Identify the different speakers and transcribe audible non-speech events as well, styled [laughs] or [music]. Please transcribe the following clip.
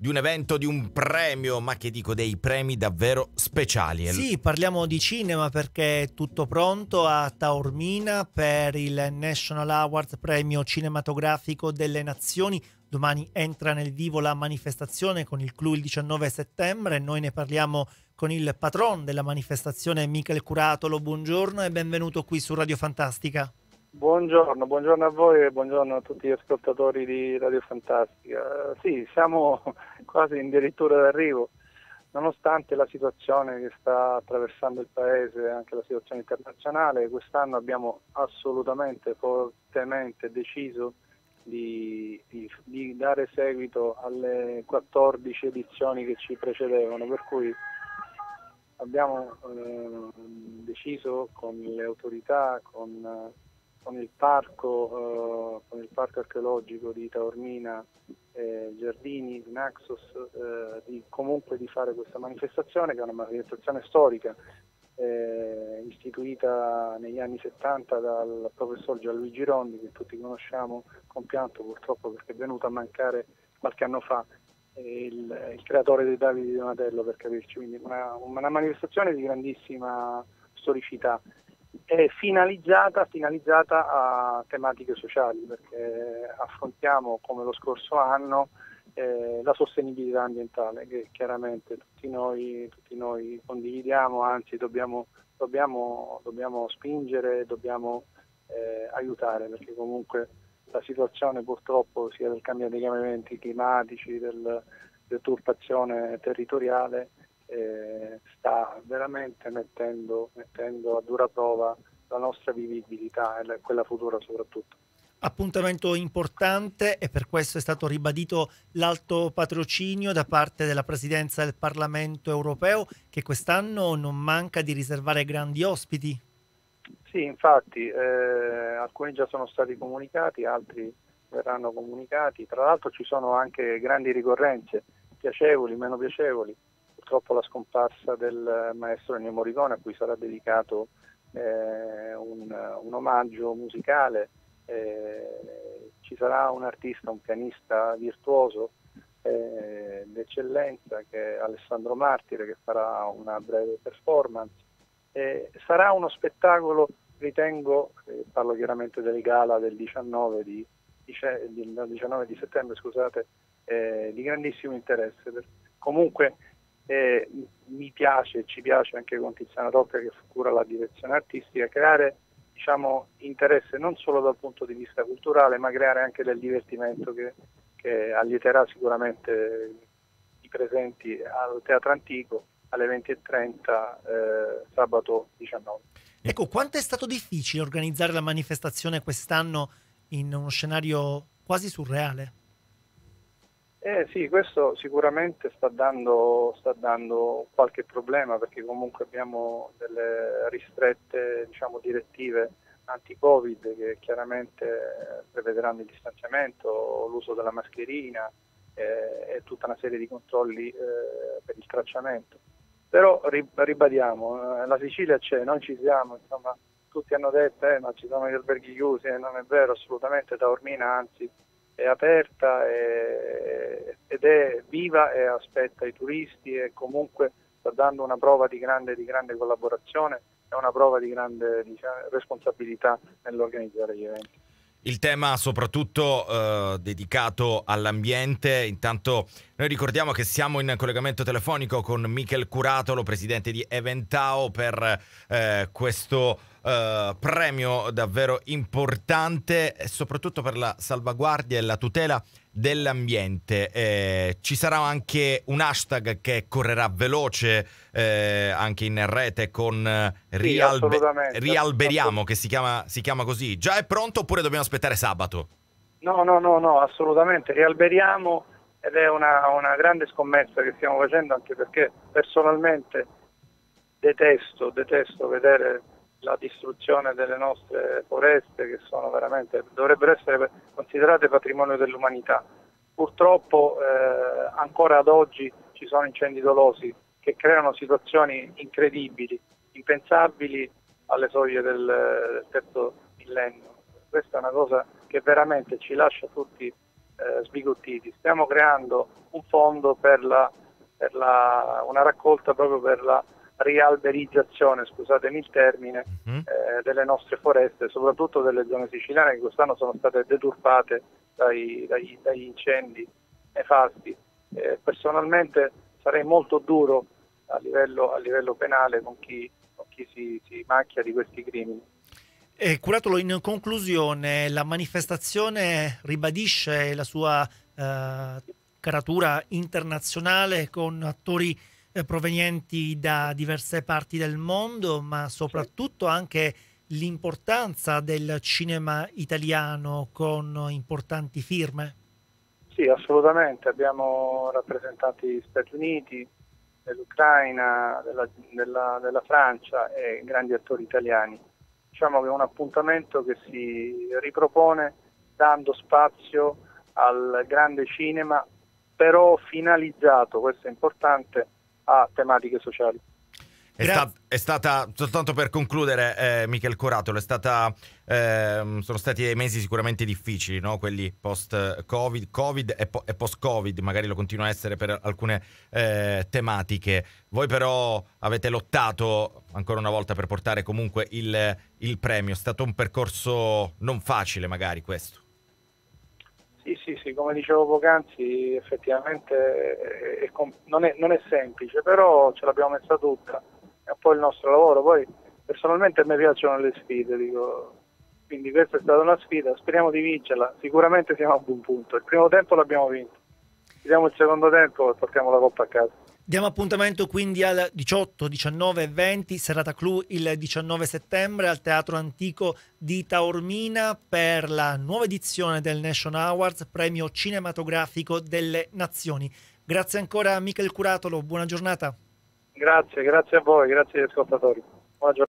Speaker 1: di un evento, di un premio, ma che dico dei premi davvero speciali.
Speaker 2: Sì, parliamo di cinema perché è tutto pronto a Taormina per il National Awards Premio Cinematografico delle Nazioni. Domani entra nel vivo la manifestazione con il clou il 19 settembre. Noi ne parliamo con il patron della manifestazione, Michele Curatolo. Buongiorno e benvenuto qui su Radio Fantastica.
Speaker 3: Buongiorno, buongiorno a voi e buongiorno a tutti gli ascoltatori di Radio Fantastica. Sì, siamo [laughs] quasi addirittura d'arrivo, nonostante la situazione che sta attraversando il Paese, anche la situazione internazionale, quest'anno abbiamo assolutamente, fortemente deciso di, di, di dare seguito alle 14 edizioni che ci precedevano, per cui abbiamo eh, deciso con le autorità, con con il parco, eh, con il parco archeologico di Taormina, eh, Giardini, Naxos, eh, di, comunque di fare questa manifestazione che è una manifestazione storica eh, istituita negli anni 70 dal professor Gianluigi Rondi che tutti conosciamo compianto purtroppo perché è venuto a mancare qualche anno fa il, il creatore dei Davide di Donatello per capirci, quindi una, una manifestazione di grandissima storicità è finalizzata, finalizzata, a tematiche sociali perché affrontiamo come lo scorso anno eh, la sostenibilità ambientale che chiaramente tutti noi, tutti noi condividiamo, anzi dobbiamo, dobbiamo, dobbiamo spingere, dobbiamo eh, aiutare perché comunque la situazione purtroppo sia del cambiamenti climatici, del, dell'usurpazione territoriale eh, sta veramente mettendo, mettendo a dura prova la nostra vivibilità e quella futura soprattutto.
Speaker 2: Appuntamento importante e per questo è stato ribadito l'alto patrocinio da parte della Presidenza del Parlamento europeo che quest'anno non manca di riservare grandi ospiti.
Speaker 3: Sì, infatti eh, alcuni già sono stati comunicati, altri verranno comunicati. Tra l'altro ci sono anche grandi ricorrenze, piacevoli, meno piacevoli purtroppo la scomparsa del maestro Ennio Morricone a cui sarà dedicato eh, un, un, omaggio musicale. Eh, ci sarà un artista, un pianista virtuoso eh, d'eccellenza che è Alessandro Martire che farà una breve performance. sarà uno spettacolo, ritengo, eh, parlo chiaramente del gala del 19 di, di, 19 di settembre, scusate, eh, di grandissimo interesse. Comunque eh, mi piace, ci piace anche con Tiziana Tocca che cura la direzione artistica, creare diciamo, interesse non solo dal punto di vista culturale, ma creare anche del divertimento che, che allieterà sicuramente i presenti al Teatro Antico alle 20.30 eh, sabato 19.
Speaker 2: Ecco, quanto è stato difficile organizzare la manifestazione quest'anno in uno scenario quasi surreale?
Speaker 3: Eh sì, questo sicuramente sta dando, sta dando, qualche problema perché comunque abbiamo delle ristrette diciamo, direttive anti-Covid che chiaramente prevederanno il distanziamento, l'uso della mascherina eh, e tutta una serie di controlli eh, per il tracciamento. Però ribadiamo, eh, la Sicilia c'è, noi ci siamo, insomma, tutti hanno detto eh, ma ci sono gli alberghi chiusi, e non è vero assolutamente, Taormina anzi è aperta e, ed è viva e aspetta i turisti e comunque sta dando una prova di grande, di grande collaborazione e una prova di grande diciamo, responsabilità nell'organizzare gli eventi.
Speaker 1: Il tema soprattutto eh, dedicato all'ambiente, intanto noi ricordiamo che siamo in collegamento telefonico con Michel Curatolo, presidente di Eventao, per eh, questo eh, premio davvero importante soprattutto per la salvaguardia e la tutela dell'ambiente. Eh, ci sarà anche un hashtag che correrà veloce eh, anche in rete con eh, rialbe- Rialberiamo, che si chiama, si chiama così. Già è pronto oppure dobbiamo aspettare sabato?
Speaker 3: No, no, no, no, assolutamente. Rialberiamo ed è una, una grande scommessa che stiamo facendo anche perché personalmente detesto, detesto vedere la distruzione delle nostre foreste che dovrebbero essere considerate patrimonio dell'umanità. Purtroppo eh, ancora ad oggi ci sono incendi dolosi che creano situazioni incredibili, impensabili alle soglie del, del terzo millennio. Questa è una cosa che veramente ci lascia tutti eh, sbigottiti. Stiamo creando un fondo per, la, per la, una raccolta proprio per la rialberizzazione, scusatemi il termine, mm-hmm. eh, delle nostre foreste, soprattutto delle zone siciliane che quest'anno sono state deturpate dai, dai, dagli incendi nefasti. Eh, personalmente sarei molto duro a livello, a livello penale con chi, con chi si, si macchia di questi crimini.
Speaker 2: E Curatolo, in conclusione, la manifestazione ribadisce la sua eh, caratura internazionale con attori eh, provenienti da diverse parti del mondo, ma soprattutto anche l'importanza del cinema italiano con importanti firme.
Speaker 3: Sì, assolutamente. Abbiamo rappresentanti degli Stati Uniti, dell'Ucraina, della, della, della Francia e grandi attori italiani. Diciamo che è un appuntamento che si ripropone dando spazio al grande cinema, però finalizzato, questo è importante, a tematiche sociali.
Speaker 1: È, sta- è, stata, soltanto per concludere, eh, Michel Coratolo, stata, eh, sono stati dei mesi sicuramente difficili, no? quelli post-Covid COVID e, po- e, post-Covid, magari lo continua a essere per alcune eh, tematiche. Voi però avete lottato ancora una volta per portare comunque il, il premio, è stato un percorso non facile magari questo.
Speaker 3: Sì, sì, come dicevo poc'anzi, effettivamente è, è, non, è, non è semplice, però ce l'abbiamo messa tutta è un po' il nostro lavoro. Poi personalmente a me piacciono le sfide, dico. quindi questa è stata una sfida, speriamo di vincerla, sicuramente siamo a buon punto. Il primo tempo l'abbiamo vinto, vediamo il secondo tempo e portiamo la coppa a casa.
Speaker 2: Diamo appuntamento quindi al 18, 19 e 20, serata clou il 19 settembre al Teatro Antico di Taormina per la nuova edizione del Nation Awards, premio cinematografico delle nazioni. Grazie ancora a Michel Curatolo, buona giornata.
Speaker 3: Grazie, grazie a voi, grazie agli ascoltatori. Buona giornata.